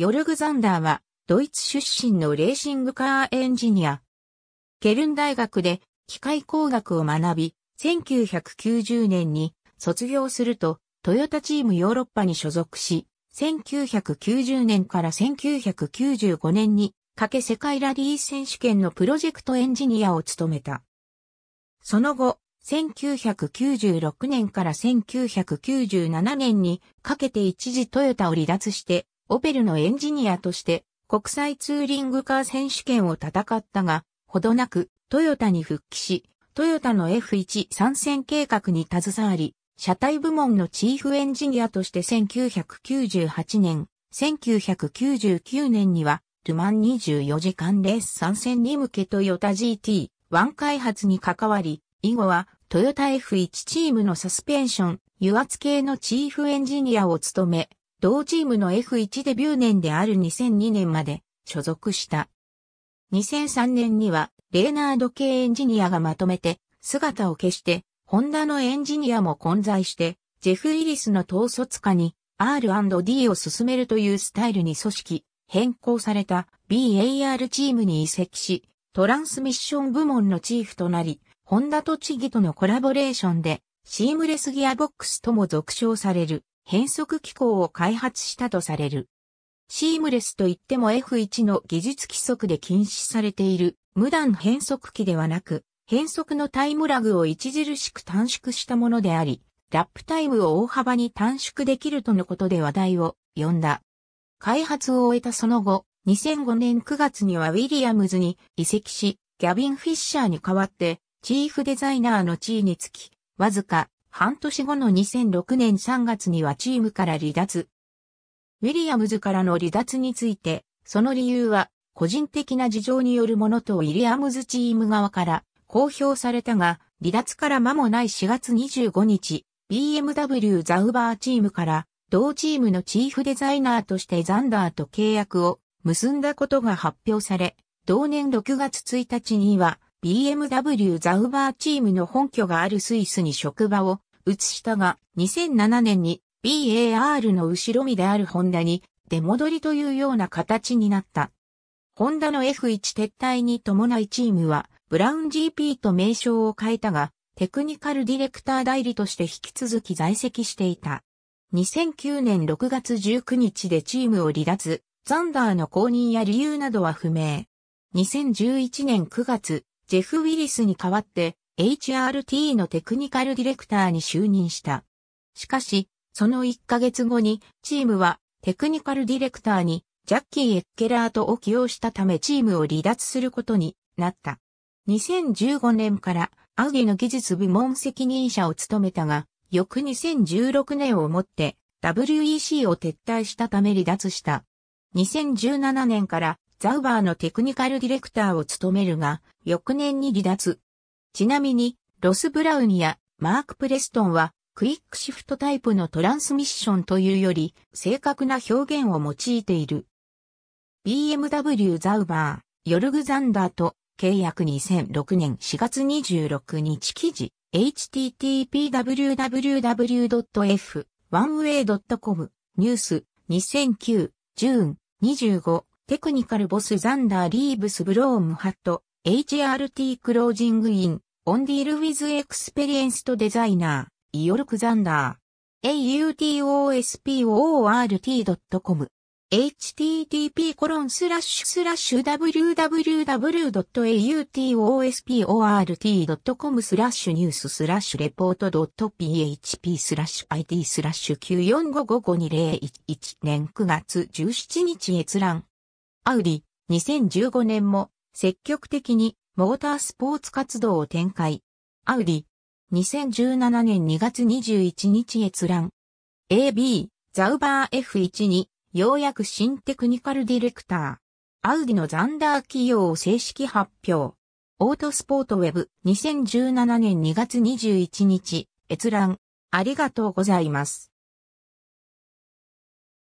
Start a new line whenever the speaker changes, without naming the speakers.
ヨルグザンダーは、ドイツ出身のレーシングカーエンジニア。ケルン大学で機械工学を学び、1990年に卒業すると、トヨタチームヨーロッパに所属し、1990年から1995年に、かけ世界ラリー選手権のプロジェクトエンジニアを務めた。その後、1996年から1997年にかけて一時トヨタを離脱して、オペルのエンジニアとして国際ツーリングカー選手権を戦ったが、ほどなくトヨタに復帰し、トヨタの F1 参戦計画に携わり、車体部門のチーフエンジニアとして1998年、1999年には、ルマン24時間レース参戦に向けトヨタ GT1 開発に関わり、以後はトヨタ F1 チームのサスペンション、油圧系のチーフエンジニアを務め、同チームの F1 デビュー年である2002年まで所属した。2003年にはレーナード系エンジニアがまとめて姿を消してホンダのエンジニアも混在して、ジェフ・イリスの統率下に R&D を進めるというスタイルに組織、変更された BAR チームに移籍し、トランスミッション部門のチーフとなり、ホンダとチギとのコラボレーションで、シームレスギアボックスとも俗称される変速機構を開発したとされる。シームレスといっても F1 の技術規則で禁止されている無断変速機ではなく、変速のタイムラグを著しく短縮したものであり、ラップタイムを大幅に短縮できるとのことで話題を呼んだ。開発を終えたその後、2005年9月にはウィリアムズに移籍し、ギャビン・フィッシャーに代わって、チーフデザイナーの地位につき、わずか半年後の2006年3月にはチームから離脱。ウィリアムズからの離脱について、その理由は個人的な事情によるものとウィリアムズチーム側から公表されたが、離脱から間もない4月25日、BMW ザウバーチームから同チームのチーフデザイナーとしてザンダーと契約を結んだことが発表され、同年6月1日には BMW ザウバーチームの本拠があるスイスに職場を移したが、2007年に BAR の後ろ身であるホンダに出戻りというような形になった。ホンダの F1 撤退に伴いチームはブラウン GP と名称を変えたが、テクニカルディレクター代理として引き続き在籍していた。2009年6月19日でチームを離脱、ザンダーの公認や理由などは不明。2011年9月、ジェフ・ウィリスに代わって HRT のテクニカルディレクターに就任した。しかし、その1ヶ月後にチームはテクニカルディレクターにジャッキー・エッケラートを起用したためチームを離脱することになった。2015年からアウディの技術部門責任者を務めたが、翌2016年をもって WEC を撤退したため離脱した。2017年からザウバーのテクニカルディレクターを務めるが、翌年に離脱。ちなみに、ロス・ブラウンやマーク・プレストンは、クイックシフトタイプのトランスミッションというより、正確な表現を用いている。BMW ザウバー、ヨルグザンダーと契約2006年4月26日記事 http www.f1way.com ニュース2009 June 25 technical boss Zander leaves Brawn ハット HRT closing in on deal with experienced designer Jörg Zander autosport.com http://www.autosport.com スラッシュニューススラッシュレポート .php スラッシュ IT スラッシュ945552011年9月17日閲覧。アウディ、2015年も積極的にモータースポーツ活動を展開。アウディ、2017年2月21日閲覧。AB、ザウバー F1 にようやく新テクニカルディレクター、アウディのザンダー企業を正式発表。オートスポートウェブ2017年2月21日、閲覧。ありがとうございます。